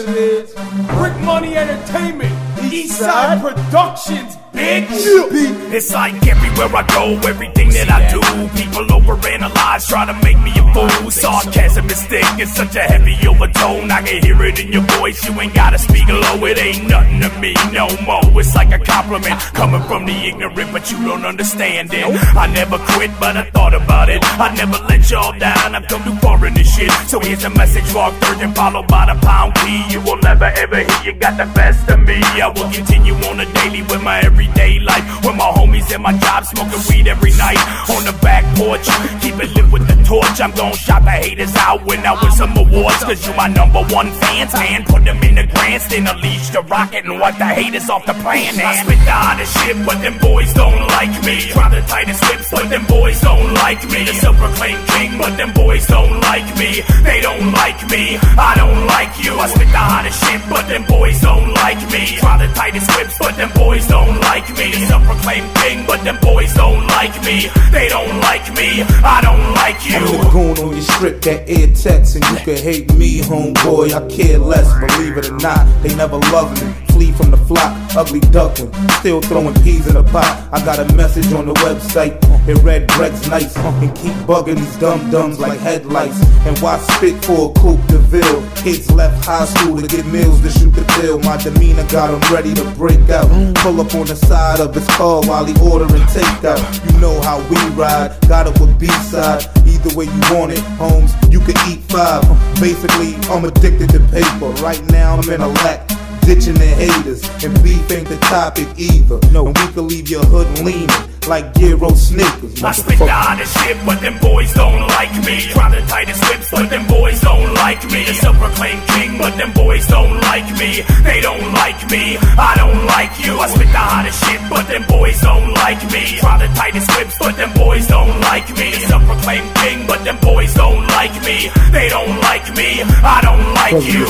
it is. Brick Money Entertainment, Eastside Productions, bitch. It's like everywhere I go, everything that I do, people overanalyze, try to make me a fool. Sarcasm is thick, it's such a heavy overtone. I can hear it in your voice, you ain't gotta speak low, it ain't nothing to me no more. It's like a compliment coming from the ignorant, but you don't understand it. I never quit, but I thought about it. I never let y'all down, I've come too far in this shit. So here's a message, Mark Third, followed by the pound key. You will never ever hear you got the best of me. I will continue on a daily with my everyday life. With my homies and my job, smoking weed every night. On the back porch, keep it lit with the torch. I'm gon' shot the haters out when I win some awards. Cause you my number one fans, man. Put them in the grants, then unleash the rocket and wipe the haters off the plan. I spit the hottest shit, but them boys don't like me. Try the tightest whips, but them boys don't like me. The self-proclaimed king, but them boys don't like me. They don't like me, I don't like you. I spit the hottest shit, but them boys don't like me. Try the tightest whips, but them boys don't like me. Self-proclaimed king, but them boys don't like me. They don't like me, I don't like you. I'm the goon on your strip, that air text, and you can hate me, homeboy. I care less, believe it or not. They never loved me. Flee from the flock, ugly duckling, still throwing peas in the pot. I got a message on the website. It read Brett's nice and keep bugging these dum dums like headlights. And why spit for a coupe de ville? Kids left high school to get meals to shoot the bill. My demeanor got ready to break out. Pull up on the side of his car while he ordering takeout. You know how we ride, got it with B-Cide. Either way you want it, Holmes, you can eat five. Basically, I'm addicted to paper. Right now I'm in a lack ditching the haters, and beef ain't the topic either. No, and we can leave your hood leaning like Giro Snickers. I spit the hottest shit, but them boys don't like me. Try the tightest whips, but them boys don't like me. The self-proclaimed king, but them boys don't like me. They don't like me, I don't like you. I spit the hottest shit, but them boys don't like me. Try the tightest whips, but them boys don't like me. The self-proclaimed king, me. They don't like me, I don't like you.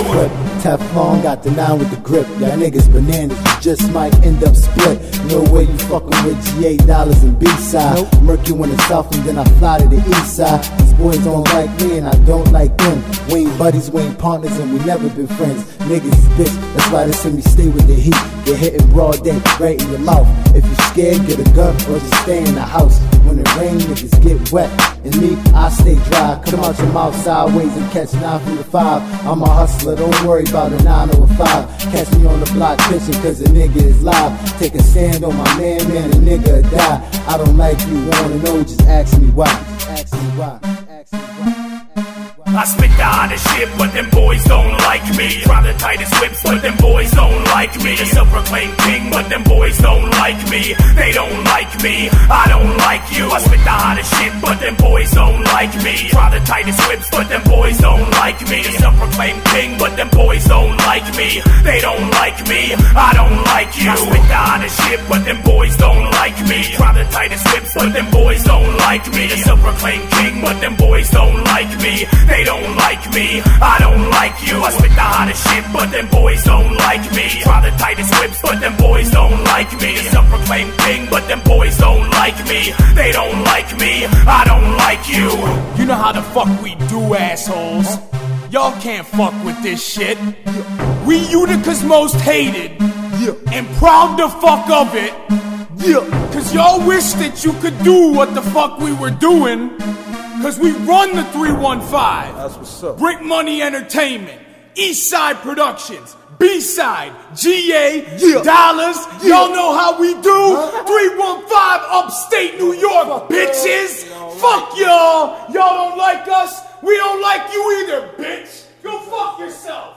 Teflon got the nine with the grip. Y'all niggas bananas, you just might end up split. No way you fucking with G8 Dollaz and B-Cide. Nope. Murk you in the south and then I fly to the east side. These boys don't like me and I don't like them. We ain't buddies, we ain't partners and we never been friends. Niggas is bitch, that's why they send me stay with the heat. Get hit in broad day, right in your mouth. If you scared, get a gun or just stay in the house. When it rain, niggas get wet. And me, I stay dry. Come out your mouth sideways and catch nine from the five. I'm a hustler, don't worry about a nine or a five. Catch me on the block pitching cause a nigga is live. Take a stand on my man, man, a nigga die. I don't like you, wanna know, just ask me why. Ask me why. I spit the hottest shit, but them boys don't like me. Try the tightest whips, but them boys don't like me. The self-proclaimed king, but them boys don't like me. They don't like me, I don't like you. I spit the hottest shit, but them boys don't like me. Try the tightest whips, but them boys don't like me. The self-proclaimed king, but them boys don't like me. They don't like me, I don't like you. I spit the hottest shit, but them boys don't like me. Try the tightest whips, but them boys don't like me. The self-proclaimed king, but them boys don't like me. They don't like me, I don't like you. I spit the hottest shit, but them boys don't like me. Try the tightest whips, but them boys don't like me. The self-proclaimed king, but them boys don't like me. They don't like me, I don't like you. You know how the fuck we do, assholes. Y'all can't fuck with this shit. We Utica's most hated. And proud to fuck of it. Cause y'all wish that you could do what the fuck we were doing. Cause we run the 315. That's what's up. Brick Money Entertainment. East Side Productions. B-Cide, GA, Yeah. Dollaz, Yeah. y'all know how we do. 315 upstate New York, bitches. Fuck y'all. Y'all don't like us. We don't like you either, bitch. Go fuck yourself.